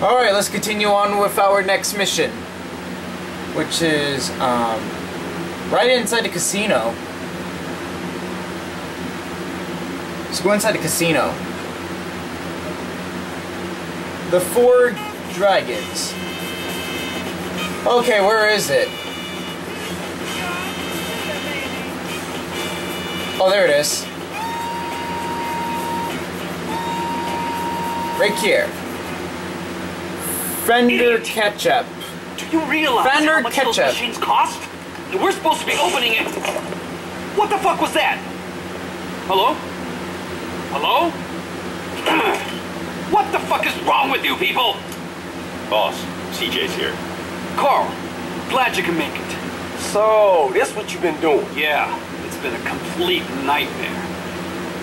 Alright, let's continue on with our next mission. Which is, um, right inside the casino. Let's go inside the casino. The Four Dragons. Okay, where is it? Oh, there it is. Right here. Fender Idiot. Ketchup. Do you realize Fender how much those ketchup. machines cost? And we're supposed to be opening it. What the fuck was that? Hello? Hello? what the fuck is wrong with you people? Boss, CJ's here. Carl, glad you can make it. So, this what you've been doing? Yeah, it's been a complete nightmare.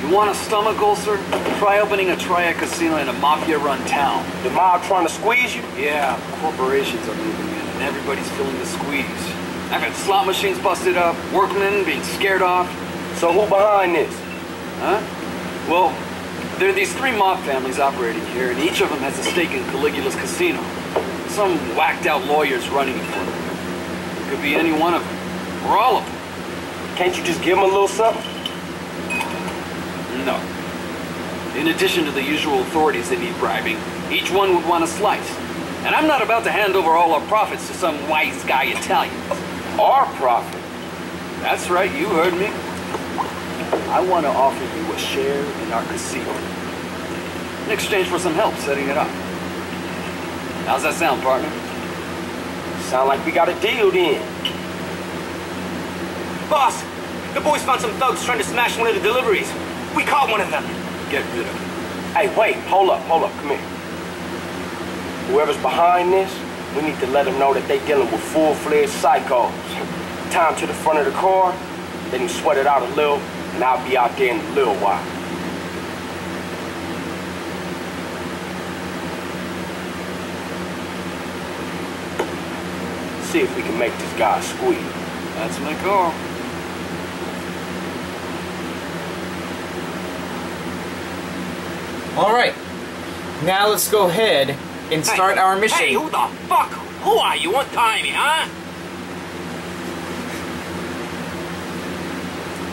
You want a stomach ulcer? Try opening a triad casino in a mafia-run town. The mob trying to squeeze you? Yeah, corporations are moving in, and everybody's feeling the squeeze. I've had slot machines busted up, workmen being scared off. So who behind this? Huh? Well, there are these three mob families operating here, and each of them has a stake in Caligula's casino. Some whacked-out lawyers running it for them. It could be any one of them, or all of them. Can't you just give them a little something? No. In addition to the usual authorities that need bribing, each one would want a slice. And I'm not about to hand over all our profits to some wise guy Italian. Our profit. That's right, you heard me. I want to offer you a share in our casino. In exchange for some help setting it up. How's that sound, partner? Sound like we got a deal then. Boss, the boys found some thugs trying to smash one of the deliveries. We caught one of them. Get rid of it. Hey, wait, hold up, hold up, come here. Whoever's behind this, we need to let them know that they dealing with full-fledged psychos. Time to the front of the car, then you sweat it out a little, and I'll be out there in a little while. See if we can make this guy squeal. That's my call. Alright. Now let's go ahead and start Hey, our mission. Hey, who the fuck? Who are you? Untie me, huh?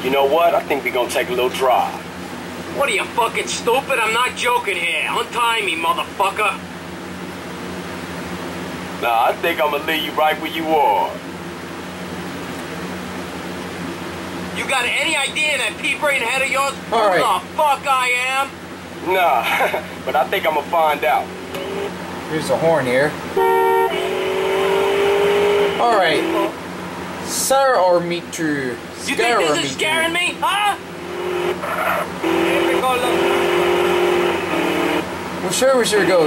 You know what? I think we're gonna take a little drive. What are you fucking stupid? I'm not joking here. Untie me, motherfucker. Nah, I think I'm gonna leave you right where you are. You got any idea that pea brain head of yours? All right. Who the fuck I am? Nah, but I think I'm gonna find out. Here's a horn here. Alright. Sir or meter. You think this is scaring me, huh? Well, sure, we should go.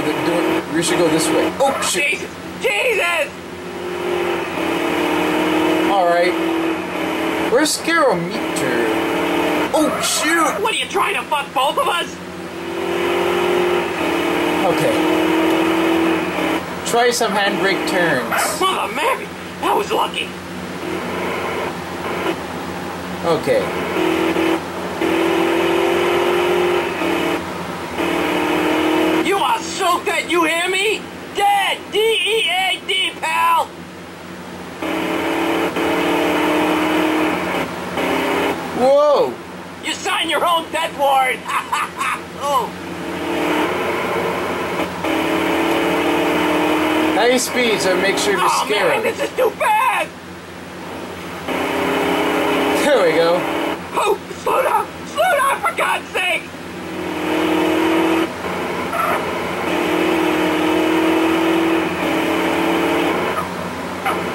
We should go this way. Oh, oh shit! Jesus! Jesus! All right. Where's Scarometer? Oh shoot! What are you trying to fuck both of us? Okay. Try some handbrake turns. Mother Mary! That was lucky. Okay. You are so dead, you hear me? Dead! D-E-A-D, pal! Whoa! You sign your own death warrant! oh, High speed, so make sure to oh scare man, him. this is too fast! There we go. Oh, slow down! Slow down, for God's sake!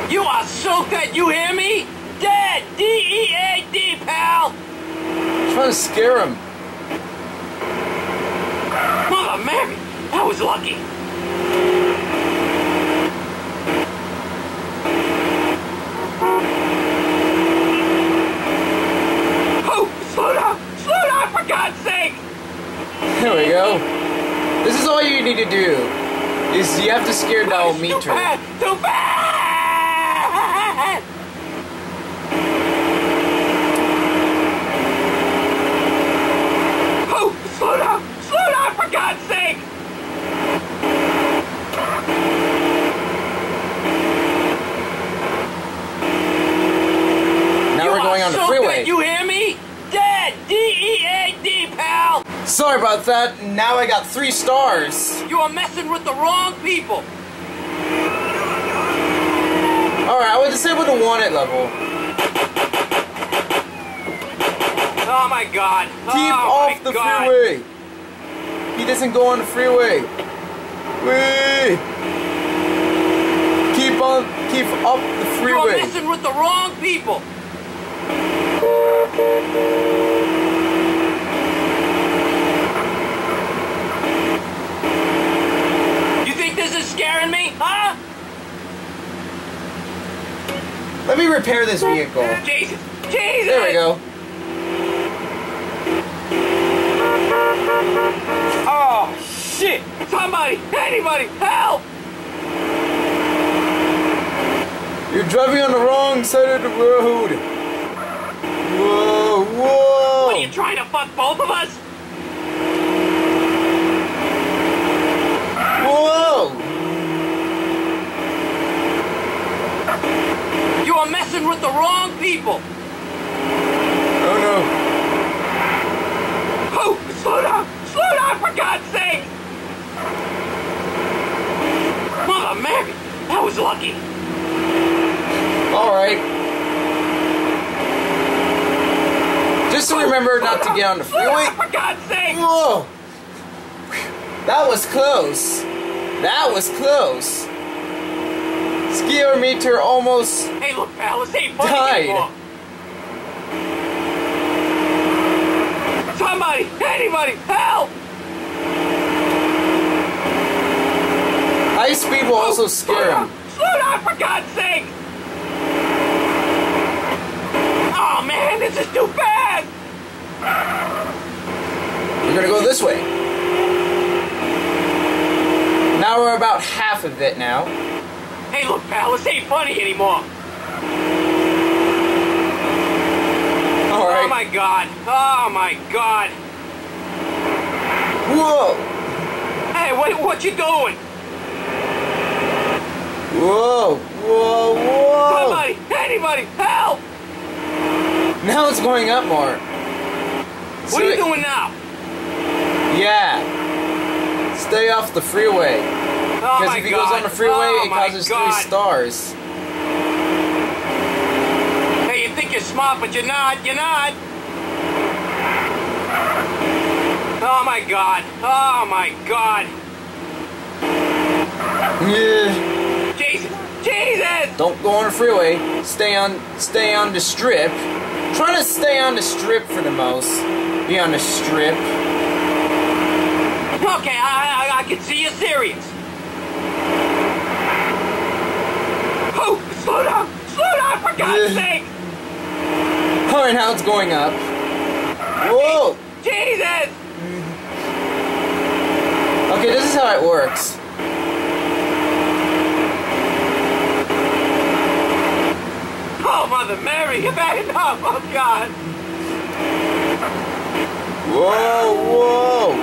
You are so dead, you hear me? Dead! D-E-A-D, pal! Try to scare him. Mother Mary, that was lucky. Oh, slow down! Slow down, for God's sake! There we go. This is all do. Is you have to scare old Too bad! Too! Oh, slow down! Slow down, for God's sake! With that, now I got three stars. You are messing with the wrong people. Alright, I would disable the wanted level. Oh my god. Keep oh off the god. freeway. He doesn't go on the freeway. Wee. Keep on, keep up the freeway. You are messing with the wrong people. You think this is scaring me, huh? Let me repair this vehicle. Jesus, Jesus! There we go. Oh, shit! Somebody, anybody, help! You're driving on the wrong side of the road. Whoa, whoa. What are you trying to fuck both of us? Whoa. You are messing with the wrong people. Oh no. Oh, slow down! Slow down, for God's sake! Mother Mary, that was lucky. Alright. Just to remember not to get on the Slow freeway. down, for God's sake! Whoa! That was close. That was close. Skier meter almost. Hey, look, pal, this ain't funny Died. anymore. Somebody, anybody, help! High speed will also scare him. Slow down, for God's sake! Oh man, this is too bad! We're gonna go this way. Now we're about half of it now. Hey, look, pal, this ain't funny anymore. All oh, right. Oh my god. Oh my god. Whoa! Hey, what, what you doing? Whoa! Whoa! Whoa! Somebody, anybody, help! Now it's going up more. What are you doing now? Yeah. Stay off the freeway. Oh Because my if he god. goes on the freeway, oh it causes three stars. Hey, you think you're smart, but you're not. You're not. Oh my god. Oh my god. Yeah. Jesus. Jesus! Don't go on the freeway. Stay on stay on the strip. Try to stay on the strip for the most. Be on the strip. Okay, I, I, I can see you're serious. Oh, slow down! Slow down, for God's sake! Alright, now it's going up. Whoa! Jesus! Okay, this is how it works. Oh, Mother Mary, you better enough! Oh, God! Whoa, whoa!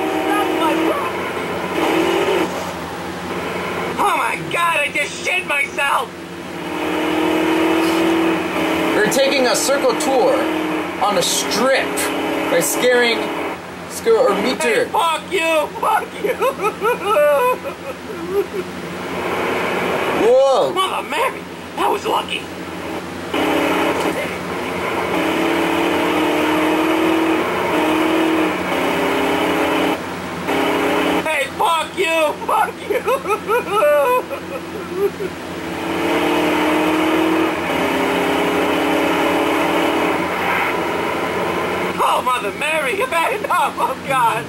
Oh my God, I just shit myself! We're taking a circle tour on a strip by scaring scare or Hey, meter. fuck you! Fuck you! Whoa! Mother Mary, that was lucky. Hey, fuck you! Fuck you! Oh, Mother Mary, enough! Oh, God!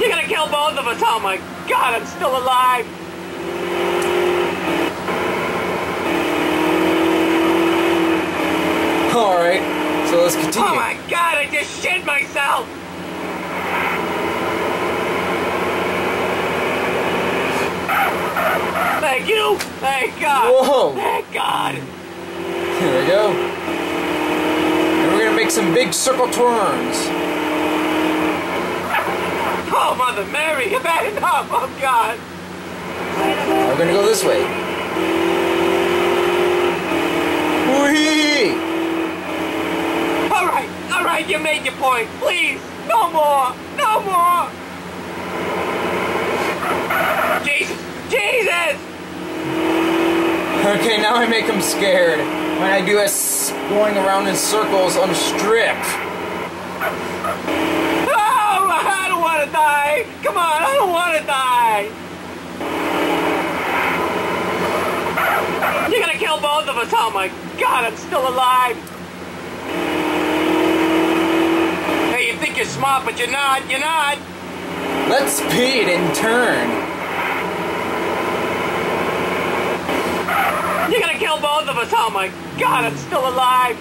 You're gonna kill both of us! Oh my god, I'm still alive! Alright, so let's continue. Oh my god, I just shit myself! Thank you! Thank God! Whoa. Thank God! Here we go. And we're gonna make some big circle turns. Oh, Mother Mary, you bad enough! Oh God! We're gonna go this way. Whee! right, you made your point. Please, no more, no more. Jesus, Jesus! Okay, now I make him scared. When I do us going around in circles on a strip. Oh, I don't want to die. Come on, I don't want to die. You're gonna kill both of us. Oh my God, I'm still alive. Hey, you think you're smart, but you're not. You're not. Let's speed and turn. You're gonna kill both of us. Oh my God, I'm still alive.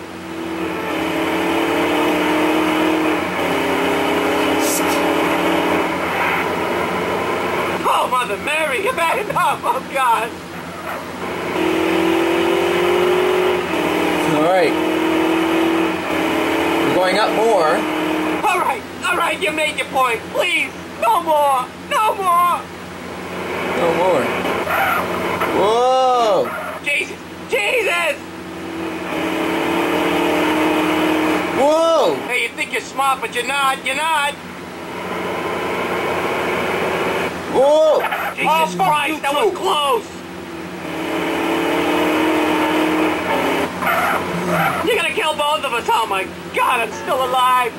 Oh, Mother Mary, you better not. Oh God. Alright. We're going up more. All right, all right, you made your point. Please, no more, no more. No more. Whoa! Jesus! Whoa! Hey, you think you're smart, but you're not. You're not. Whoa! Jesus Oh, Christ, you that was close. You're gonna kill both of us. Oh my God, I'm still alive.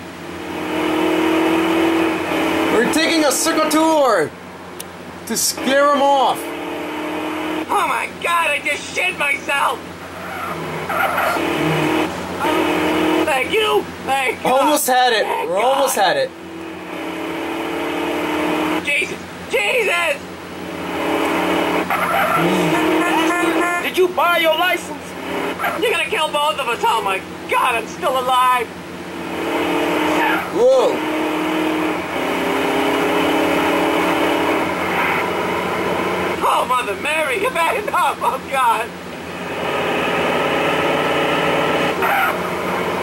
We're taking a circle tour to scare him off. Oh my God, I just shit myself. Thank you. Thank God. Almost had it. Thank We're almost God. had it. Jesus, Jesus! Did you buy your license? You're gonna kill both of us. Oh my God, I'm still alive. Whoa! Oh, Mother Mary, you better not. Oh God.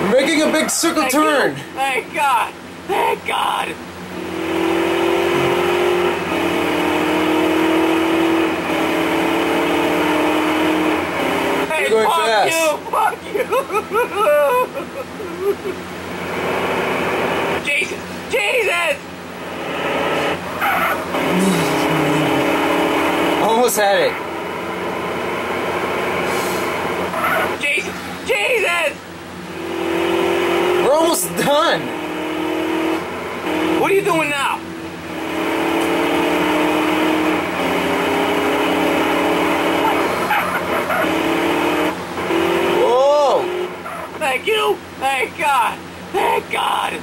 Making a big circle Thank turn. you. Thank God. Thank God. Hey, You're going fuck fast. you. Fuck you. Jesus. Jesus. Almost had it. Jesus. Jesus. We're almost done. What are you doing now? Whoa! Thank you. Thank God. Thank God.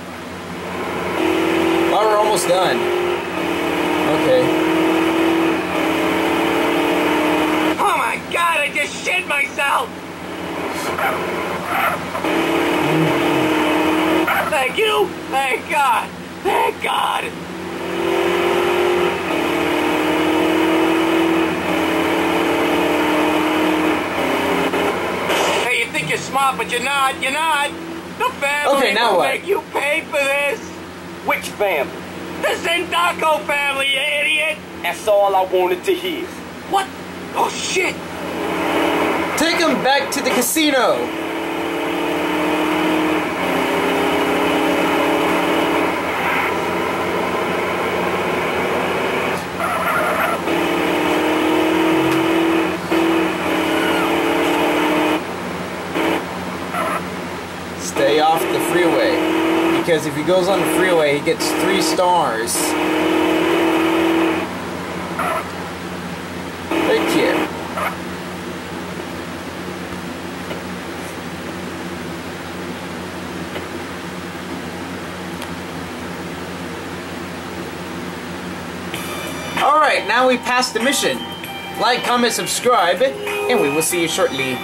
Oh, we're almost done. Okay. Oh my God, I just shit myself. Thank you. Thank God. Thank God. Hey, you think you're smart, but you're not. You're not. The family Okay, now will what? make you pay for this. Which family? The Sindacco family, you idiot. That's all I wanted to hear. What? Oh shit. Take him back to the casino. Stay off the freeway. Because if he goes on the freeway, he gets three stars. Thank you. Alright, now we passed the mission. Like, comment, subscribe, and we will see you shortly